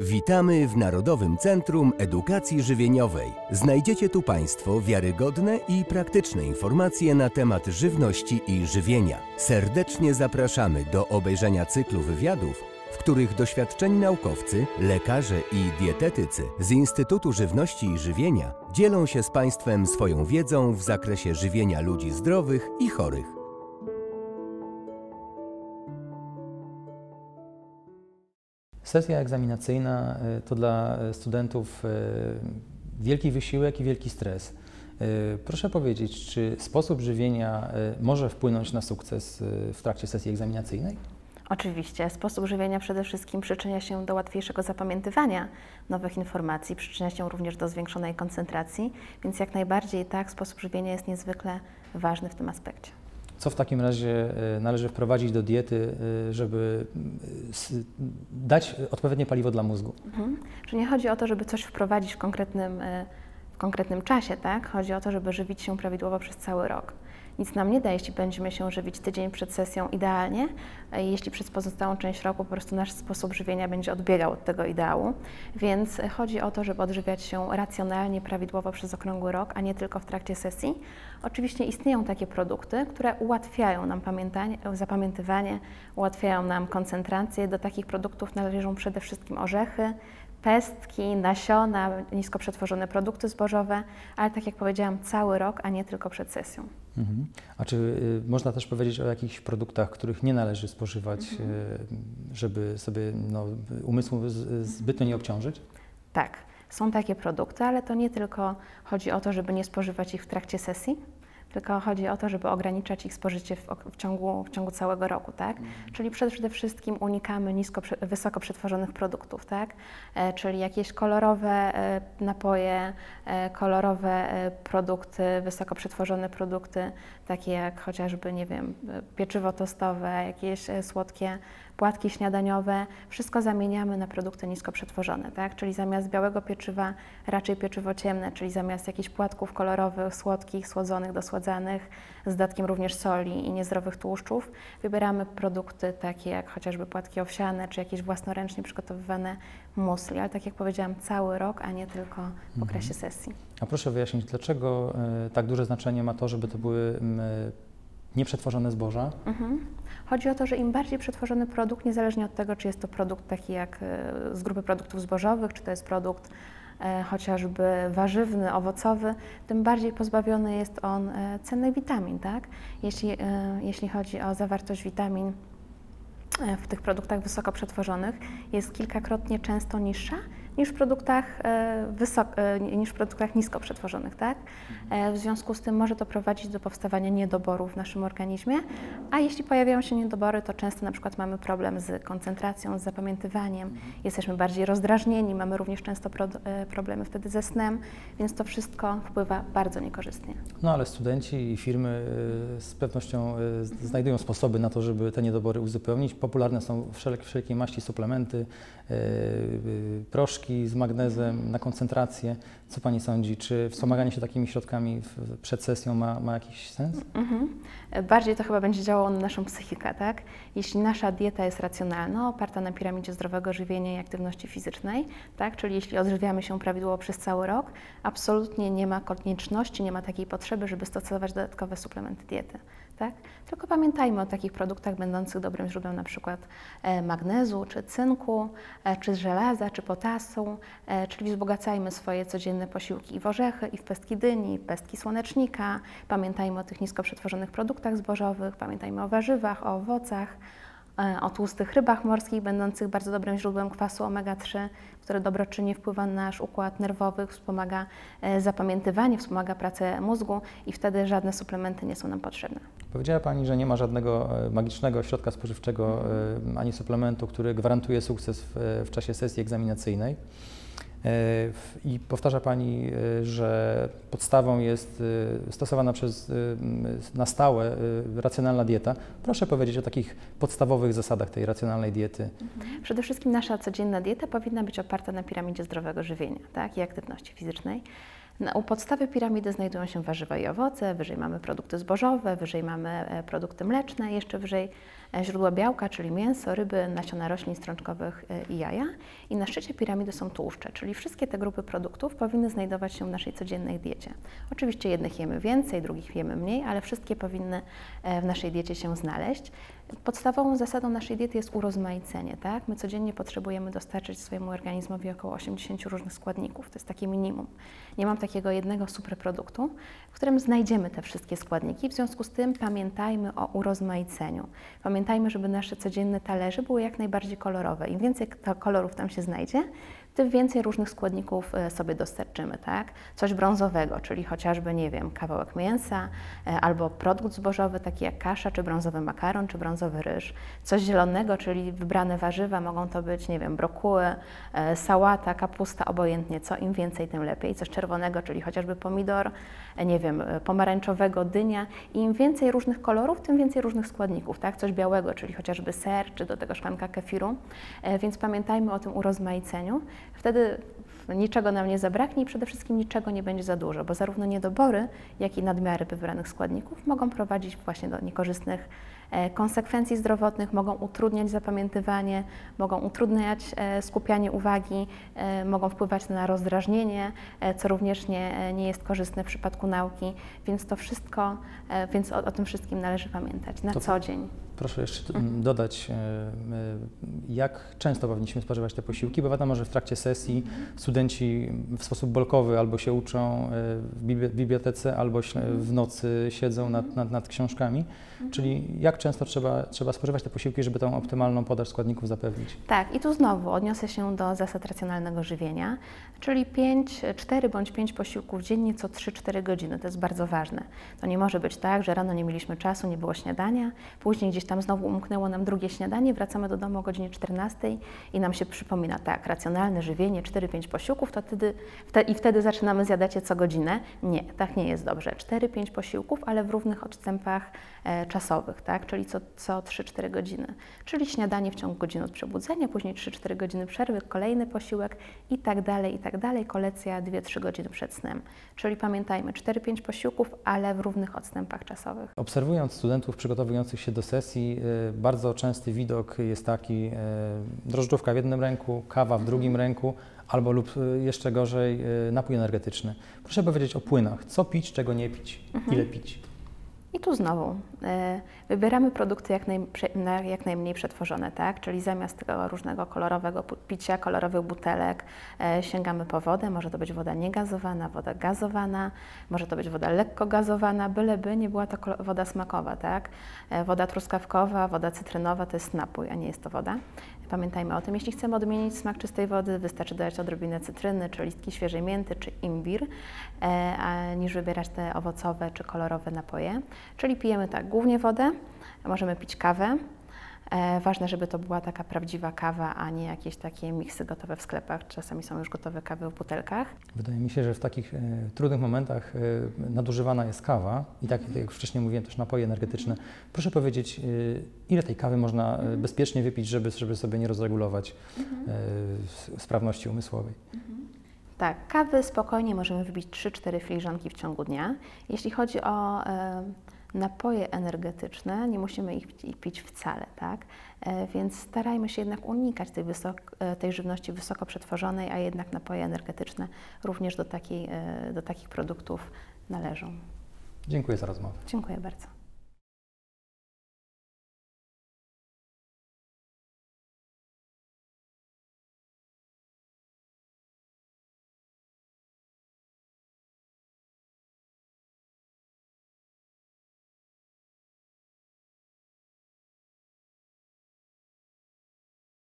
Witamy w Narodowym Centrum Edukacji Żywieniowej. Znajdziecie tu Państwo wiarygodne i praktyczne informacje na temat żywności i żywienia. Serdecznie zapraszamy do obejrzenia cyklu wywiadów, w których doświadczeni naukowcy, lekarze i dietetycy z Instytutu Żywności i Żywienia dzielą się z Państwem swoją wiedzą w zakresie żywienia ludzi zdrowych i chorych. Sesja egzaminacyjna y, to dla studentów y, wielki wysiłek i wielki stres. Y, Proszę powiedzieć, czy sposób żywienia y, może wpłynąć na sukces y, w trakcie sesji egzaminacyjnej? Oczywiście, sposób żywienia przede wszystkim przyczynia się do łatwiejszego zapamiętywania nowych informacji, przyczynia się również do zwiększonej koncentracji, więc jak najbardziej tak, sposób żywienia jest niezwykle ważny w tym aspekcie. Co w takim razie y, należy wprowadzić do diety, y, żeby s- dać odpowiednie paliwo dla mózgu? Mhm. Że nie chodzi o to, żeby coś wprowadzić w konkretnym, w konkretnym czasie, tak? Chodzi o to, żeby żywić się prawidłowo przez cały rok. Nic nam nie da, jeśli będziemy się żywić tydzień przed sesją idealnie, a jeśli przez pozostałą część roku po prostu nasz sposób żywienia będzie odbiegał od tego ideału. Więc chodzi o to, żeby odżywiać się racjonalnie, prawidłowo przez okrągły rok, a nie tylko w trakcie sesji. Oczywiście istnieją takie produkty, które ułatwiają nam pamiętanie, zapamiętywanie, ułatwiają nam koncentrację. Do takich produktów należą przede wszystkim orzechy, pestki, nasiona, nisko przetworzone produkty zbożowe, ale tak jak powiedziałam, cały rok, a nie tylko przed sesją. Mhm. A czy y, można też powiedzieć o jakichś produktach, których nie należy spożywać, y, żeby sobie no, umysłu z- zbytnio nie obciążyć? Tak, są takie produkty, ale to nie tylko chodzi o to, żeby nie spożywać ich w trakcie sesji, tylko chodzi o to, żeby ograniczać ich spożycie w, w, ciągu, w ciągu całego roku, tak? Czyli przede wszystkim unikamy nisko, wysoko przetworzonych produktów, tak? E, czyli jakieś kolorowe e, napoje, e, kolorowe e, produkty, wysoko przetworzone produkty, takie jak chociażby, nie wiem, e, pieczywo tostowe, jakieś e, słodkie płatki śniadaniowe, wszystko zamieniamy na produkty nisko przetworzone, tak? Czyli zamiast białego pieczywa raczej pieczywo ciemne, czyli zamiast jakichś płatków kolorowych, słodkich, słodzonych, dosładzanych, z dodatkiem również soli i niezdrowych tłuszczów, wybieramy produkty takie jak chociażby płatki owsiane, czy jakieś własnoręcznie przygotowywane musli, ale tak jak powiedziałam, cały rok, a nie tylko w okresie sesji. A proszę wyjaśnić, dlaczego y, tak duże znaczenie ma to, żeby to były nieprzetworzone zboża? Mhm. Chodzi o to, że im bardziej przetworzony produkt, niezależnie od tego, czy jest to produkt taki jak e, z grupy produktów zbożowych, czy to jest produkt e, chociażby warzywny, owocowy, tym bardziej pozbawiony jest on e, cennych witamin, tak? Jeśli, jeśli chodzi o zawartość witamin w tych produktach wysoko przetworzonych, jest kilkakrotnie często niższa niż w produktach, e, wysok, e, niż w produktach nisko przetworzonych, tak? E, W związku z tym może to prowadzić do powstawania niedoborów w naszym organizmie, a jeśli pojawiają się niedobory, to często na przykład mamy problem z koncentracją, z zapamiętywaniem, jesteśmy bardziej rozdrażnieni, mamy również często pro, problemy wtedy ze snem, więc to wszystko wpływa bardzo niekorzystnie. No ale studenci i firmy z pewnością znajdują sposoby na to, żeby te niedobory uzupełnić. Popularne są wszelkie, wszelkie maści suplementy, y, z magnezem na koncentrację. Co Pani sądzi? Czy wspomaganie się takimi środkami przed sesją ma, ma jakiś sens? Mhm. Bardziej to chyba będzie działało na naszą psychikę, tak? Jeśli nasza dieta jest racjonalna, oparta na piramidzie zdrowego żywienia i aktywności fizycznej, tak? Czyli jeśli odżywiamy się prawidłowo przez cały rok, absolutnie nie ma konieczności, nie ma takiej potrzeby, żeby stosować dodatkowe suplementy diety, tak? Tylko pamiętajmy o takich produktach będących dobrym źródłem na przykład e, magnezu, czy cynku, e, czy żelaza, czy potasu, e, czyli wzbogacajmy swoje codzienne posiłki i w orzechy, i w pestki dyni, i w pestki słonecznika. Pamiętajmy o tych nisko przetworzonych produktach zbożowych, pamiętajmy o warzywach, o owocach, e, o tłustych rybach morskich, będących bardzo dobrym źródłem kwasu omega-3, który dobroczynnie wpływa na nasz układ nerwowy, wspomaga e, zapamiętywanie, wspomaga pracę mózgu i wtedy żadne suplementy nie są nam potrzebne. Powiedziała Pani, że nie ma żadnego e, magicznego środka spożywczego e, ani suplementu, który gwarantuje sukces w, w czasie sesji egzaminacyjnej. E, I powtarza Pani, e, że podstawą jest e, stosowana przez, e, na stałe e, racjonalna dieta. Proszę powiedzieć o takich podstawowych zasadach tej racjonalnej diety. Przede wszystkim nasza codzienna dieta powinna być oparta na piramidzie zdrowego żywienia tak, i aktywności fizycznej. Na, u podstawy piramidy znajdują się warzywa i owoce, wyżej mamy produkty zbożowe, wyżej mamy e, produkty mleczne, jeszcze wyżej e, źródła białka, czyli mięso, ryby, nasiona roślin strączkowych e, i jaja. I na szczycie piramidy są tłuszcze, czyli wszystkie te grupy produktów powinny znajdować się w naszej codziennej diecie. Oczywiście jednych jemy więcej, drugich jemy mniej, ale wszystkie powinny w naszej diecie się znaleźć. Podstawową zasadą naszej diety jest urozmaicenie. Tak? My codziennie potrzebujemy dostarczyć swojemu organizmowi około 80 różnych składników. To jest takie minimum. Nie mam takiego jednego superproduktu, w którym znajdziemy te wszystkie składniki. W związku z tym pamiętajmy o urozmaiceniu. Pamiętajmy, żeby nasze codzienne talerze były jak najbardziej kolorowe. Im więcej kolorów tam się znajdzie, tym więcej różnych składników e, sobie dostarczymy, tak? Coś brązowego, czyli chociażby, nie wiem, kawałek mięsa, e, albo produkt zbożowy, taki jak kasza, czy brązowy makaron, czy brązowy ryż. Coś zielonego, czyli wybrane warzywa, mogą to być, nie wiem, brokuły, e, sałata, kapusta, obojętnie co, im więcej, tym lepiej. Coś czerwonego, czyli chociażby pomidor, nie wiem, pomarańczowego, dynia. I im więcej różnych kolorów, tym więcej różnych składników, tak? Coś białego, czyli chociażby ser, czy do tego szklanka kefiru. Więc pamiętajmy o tym urozmaiceniu. Wtedy niczego nam nie zabraknie i przede wszystkim niczego nie będzie za dużo, bo zarówno niedobory, jak i nadmiary wybranych składników mogą prowadzić właśnie do niekorzystnych e, konsekwencji zdrowotnych, mogą utrudniać zapamiętywanie, mogą utrudniać e, skupianie uwagi, e, mogą wpływać na rozdrażnienie, co również nie, nie jest korzystne w przypadku nauki, więc to wszystko, więc o, o tym wszystkim należy pamiętać na to co dzień. Proszę jeszcze mhm. dodać, jak często powinniśmy spożywać te posiłki, bo wiadomo, że w trakcie sesji studenci w sposób bolkowy albo się uczą w bibliotece, albo w nocy siedzą nad, nad, nad książkami. Mhm. Czyli jak często trzeba, trzeba spożywać te posiłki, żeby tą optymalną podaż składników zapewnić? Tak, i tu znowu odniosę się do zasad racjonalnego żywienia, czyli 5, 4 bądź 5 posiłków dziennie co 3-4 godziny. To jest bardzo ważne. To nie może być tak, że rano nie mieliśmy czasu, nie było śniadania, później gdzieś tam znowu umknęło nam drugie śniadanie, wracamy do domu o godzinie 14 i nam się przypomina, tak, racjonalne żywienie, 4-5 posiłków, to wtedy, wte, i wtedy zaczynamy zjadać je co godzinę. Nie, tak nie jest dobrze. 4-5 posiłków, ale w równych odstępach e, czasowych, tak? czyli co, co 3-4 godziny. Czyli śniadanie w ciągu godziny od przebudzenia, później 3-4 godziny przerwy, kolejny posiłek i tak dalej, i tak dalej. Kolecja 2-3 godziny przed snem. Czyli pamiętajmy, 4-5 posiłków, ale w równych odstępach czasowych. Obserwując studentów przygotowujących się do sesji, y, bardzo częsty widok jest taki y, drożdżówka w jednym ręku, kawa w drugim ręku, albo lub y, jeszcze gorzej napój energetyczny. Proszę powiedzieć o płynach. Co pić, czego nie pić, mhm. ile pić? I tu znowu e, wybieramy produkty jak, naj, jak, najmniej przetworzone, tak? czyli zamiast tego różnego kolorowego picia, kolorowych butelek, e, sięgamy po wodę. Może to być woda niegazowana, woda gazowana, może to być woda lekko gazowana, byleby nie była to woda smakowa. Tak? E, woda truskawkowa, woda cytrynowa to jest napój, a nie jest to woda. Pamiętajmy o tym. Jeśli chcemy odmienić smak czystej wody, wystarczy dodać odrobinę cytryny, czy listki świeżej mięty, czy imbir, e, niż wybierać te owocowe czy kolorowe napoje. Czyli pijemy tak, głównie wodę, możemy pić kawę, E, ważne, żeby to była taka prawdziwa kawa, a nie jakieś takie miksy gotowe w sklepach. Czasami są już gotowe kawy w butelkach. Wydaje mi się, że w takich e, trudnych momentach e, nadużywana jest kawa i tak jak wcześniej mówiłem, też napoje energetyczne. Proszę powiedzieć, e, ile tej kawy można e, mhm. bezpiecznie wypić, żeby, żeby sobie nie rozregulować mhm. e, sprawności umysłowej? Tak, kawy spokojnie możemy wypić 3-4 filiżanki w ciągu dnia. Jeśli chodzi o napoje energetyczne, nie musimy ich pić wcale, tak? E, więc starajmy się jednak unikać tej, e, tej żywności wysoko przetworzonej, a jednak napoje energetyczne również do, takiej, e, do takich produktów należą. Dziękuję za rozmowę. Dziękuję bardzo.